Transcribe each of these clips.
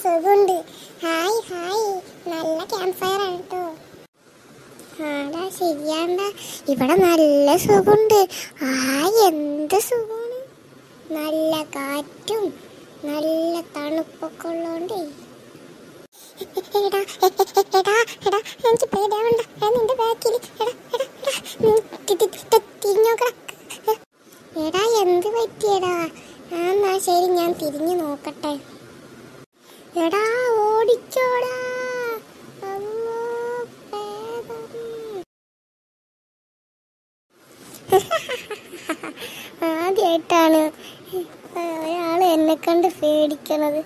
സുഖമുണ്ട്. Hi hi. നല്ല camp fire ആണ് കേട്ടോ ആടാ ശരിയാണ്ടാ. ഇവിടെ നല്ല സുഖമുണ്ട്. ഹായ് എന്ത് സുഖമാണ്. നല്ല കാറ്റും നല്ല തണുപ്പൊക്കെ ഉള്ളതുകൊണ്ട് എടാ എടാ എടാ നിന്റെ എടാ എടാ എടാ എന്ത് പറ്റിയടാ? എന്നാ ശരി ഞാൻ തിരിഞ്ഞു നോക്കട്ടെ. എടാ പ്രേതം. ആദ്യമായിട്ടാണ് ഒരാൾ എന്നെ കണ്ട് പേടിക്കണത്.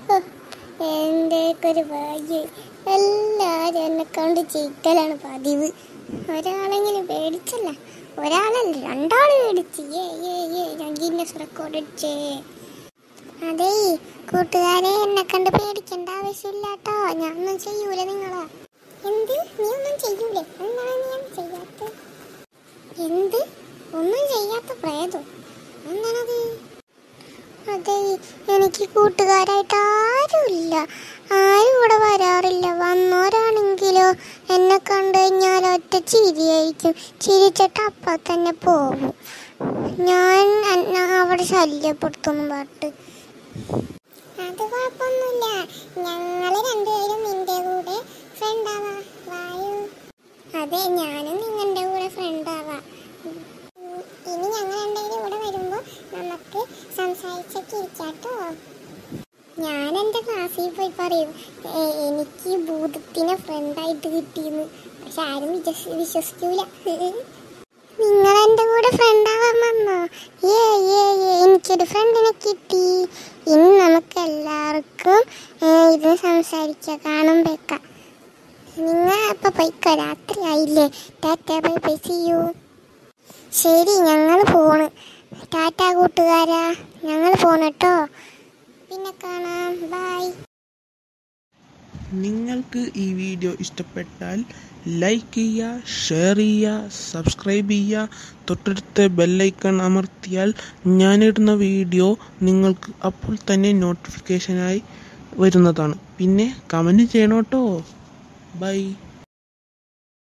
എന്റെ ഒരു ഭാഗ്യം. എല്ലാവരും എന്നെ കണ്ട് ചീറ്റലാണ് പതിവ്. ഒരാളെങ്കിലും പേടിച്ചല്ല. ഒരാളല്ല രണ്ടാൾ പേടിച്ച്. ഏ ഏ ഏ ഞാൻ ഗിന്നസ് റെക്കോർഡ് അടിച്ചേ. അതേ കൂട്ടുകാരെ എന്നെ കണ്ട് പേടിക്കേണ്ട ആവശ്യമില്ല കേട്ടോ ഞാനൊന്നും ചെയ്യൂല നിങ്ങളാ. എന്ത്? നീ ഒന്നും ചെയ്യൂലേ. എന്താണ് ഞാൻ ചെയ്യാത്ത എന്ത്? ഒന്നും ചെയ്യാത്ത പ്രേതോ? എന്താണത് അതെ? എനിക്ക് കൂട്ടുകാരായിട്ട് ആരുമില്ല. ആരും ഇവിടെ വരാറില്ല. വന്നോരാണെങ്കിലോ എന്നെ കണ്ടു കഴിഞ്ഞാൽ ഒറ്റ ചിരിയായിരിക്കും. ചിരിച്ചിട്ട് അപ്പം തന്നെ പോകും. ഞാൻ അവിടെ ശല്യപ്പെടുത്തുന്നു പാട്ട്. അത് കുഴപ്പമൊന്നുമില്ല. ഞങ്ങൾ രണ്ടുപേരും നിന്റെ കൂടെ ഫ്രണ്ട് ആവാ. വായു. അതെ ഞാനും നിങ്ങളുടെ കൂടെ ഫ്രണ്ട് ആവാ. ഇനി ഞങ്ങൾ രണ്ടുപേരും ഇവിടെ വരുമ്പോൾ നമുക്ക് സംസാരിച്ചൊക്കെ ഇരിക്കാട്ടോ ഞാൻ എന്റെ ക്ലാസ്സിൽ പോയി പറയും എനിക്ക് ഭൂതത്തിനെ ഫ്രണ്ടായിട്ട് കിട്ടിയെന്ന്. പക്ഷെ ആരും വിശ്വസി വിശ്വസിക്കൂല. നിങ്ങൾ എന്റെ കൂടെ ഫ്രണ്ട് ആവാൻ വന്നോ? ഏ ഏ എനിക്കൊരു ഫ്രണ്ടിനെ കിട്ടി. ഇനി നമുക്ക് എല്ലാവർക്കും ഇത് സംസാരിക്കാം. കാണുമ്പോഴേക്കാം നിങ്ങൾ ഇപ്പൊ പോയിക്കോ? രാത്രി ആയില്ലേ ടാറ്റ ബൈ ബൈ ചെയ്യൂ ശരി ഞങ്ങൾ പോണ്. ടാറ്റ കൂട്ടുകാരാ. ഞങ്ങൾ പോണട്ടോ പിന്നെ കാണാം. ബൈ. നിങ്ങൾക്ക് ഈ വീഡിയോ ഇഷ്ടപ്പെട്ടാൽ ലൈക്ക് ചെയ്യുക ഷെയർ ചെയ്യുക സബ്സ്ക്രൈബ് ചെയ്യുക. തൊട്ടടുത്ത ബെല്ലൈക്കൺ അമർത്തിയാൽ ഞാനിടുന്ന വീഡിയോ നിങ്ങൾക്ക് അപ്പോൾ തന്നെ നോട്ടിഫിക്കേഷനായി വരുന്നതാണ്. പിന്നെ കമന്റ് ചെയ്യണം കേട്ടോ ബൈ